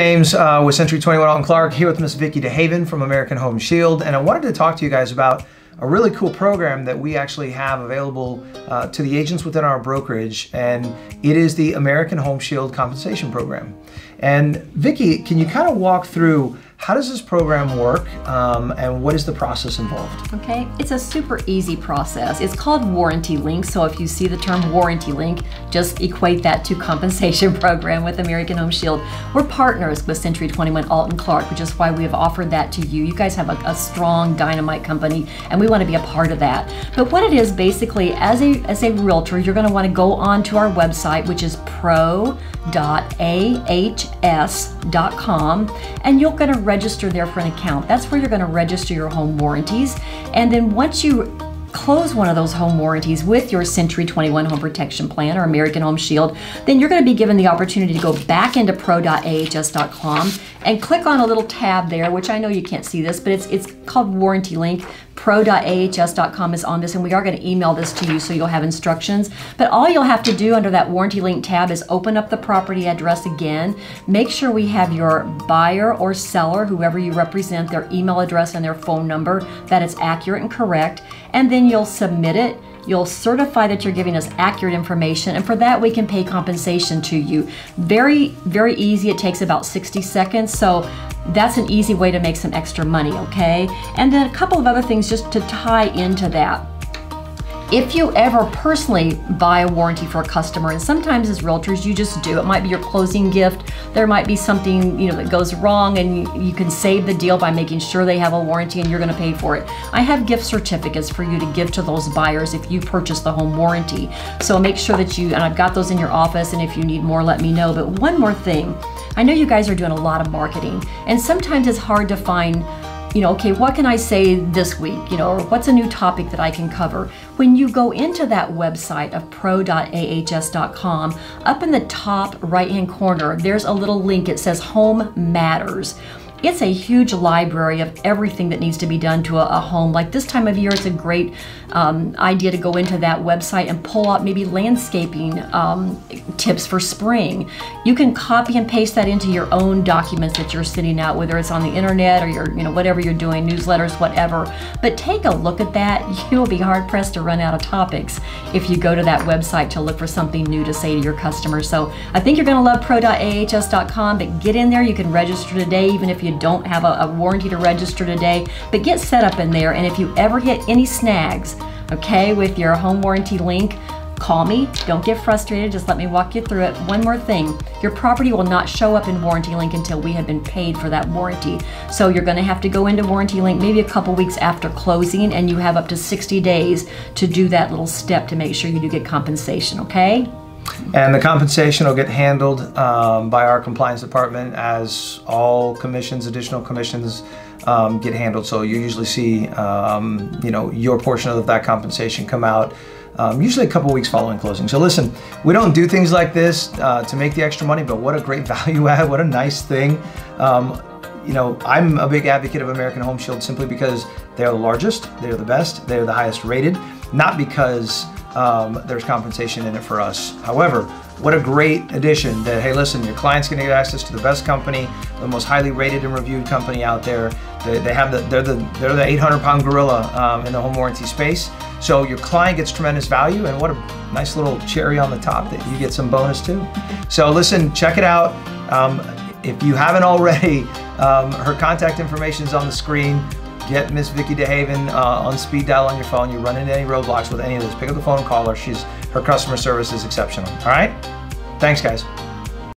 James uh, with Century 21 Alton Clark here with Miss Vickie DeHaven from American Home Shield, and I wanted to talk to you guys about a really cool program that we actually have available uh, to the agents within our brokerage, and it is the American Home Shield Compensation Program. And Vickie, can you kind of walk through how does this program work um, and what is the process involved? Okay, it's a super easy process. It's called Warranty Link. So if you see the term Warranty Link, just equate that to compensation program with American Home Shield. We're partners with Century 21 Alton Clark, which is why we have offered that to you. You guys have a, a strong dynamite company and we want to be a part of that. But what it is basically, as a, as a realtor, you're going to want to go on to our website, which is pro.ahs.com, and you're going to register there for an account. That's where you're going to register your home warranties. And then once you close one of those home warranties with your Century 21 Home Protection Plan or American Home Shield, then you're going to be given the opportunity to go back into pro.ahs.com and click on a little tab there, which I know you can't see this, but it's, it's called Warranty Link pro.ahs.com is on this and we are going to email this to you so you'll have instructions. But all you'll have to do under that warranty link tab is open up the property address again. Make sure we have your buyer or seller whoever you represent their email address and their phone number. That is accurate and correct. And then you'll submit it You'll certify that you're giving us accurate information, and for that, we can pay compensation to you. Very, very easy. It takes about 60 seconds. So that's an easy way to make some extra money, okay? And then a couple of other things just to tie into that. If you ever personally buy a warranty for a customer, and sometimes as realtors you just do, it might be your closing gift, there might be something you know that goes wrong and you, can save the deal by making sure they have a warranty and you're gonna pay for it. I have gift certificates for you to give to those buyers if you purchase the home warranty. So make sure that you, and I've got those in your office and if you need more, let me know. But one more thing, I know you guys are doing a lot of marketing and sometimes it's hard to find you know, okay, what can I say this week? You know, or what's a new topic that I can cover? When you go into that website of pro.ahs.com, up in the top right hand corner, there's a little link. It says Home Matters. It's a huge library of everything that needs to be done to a, a home. Like this time of year, it's a great um, idea to go into that website and pull out maybe landscaping um, tips for spring. You can copy and paste that into your own documents that you're sending out, whether it's on the internet or your, you know, whatever you're doing, newsletters, whatever. But take a look at that. You'll be hard pressed to run out of topics if you go to that website to look for something new to say to your customers. So I think you're going to love pro.ahs.com, but get in there. You can register today, even if you you don't have a, a warranty to register today, but get set up in there. And if you ever hit any snags, okay, with your home warranty link, call me. Don't get frustrated. Just let me walk you through it. One more thing your property will not show up in Warranty Link until we have been paid for that warranty. So you're going to have to go into Warranty Link maybe a couple weeks after closing, and you have up to 60 days to do that little step to make sure you do get compensation, okay? And the compensation will get handled um, by our compliance department as all commissions, additional commissions um, get handled. So you usually see, um, you know, your portion of that compensation come out um, usually a couple weeks following closing. So listen, we don't do things like this uh, to make the extra money, but what a great value add, what a nice thing. Um, you know, I'm a big advocate of American Home Shield simply because they're the largest, they're the best, they're the highest rated, not because um, there's compensation in it for us. However, what a great addition that, hey, listen, your client's gonna get access to the best company, the most highly rated and reviewed company out there. They, they have the, they're the, they're the 800 pound gorilla um, in the home warranty space. So your client gets tremendous value and what a nice little cherry on the top that you get some bonus too. So listen, check it out. Um, if you haven't already, um, her contact information is on the screen get Miss Vickie DeHaven uh, on speed dial on your phone. You run into any roadblocks with any of this, pick up the phone and call her. She's her customer service is exceptional. All right. Thanks, guys.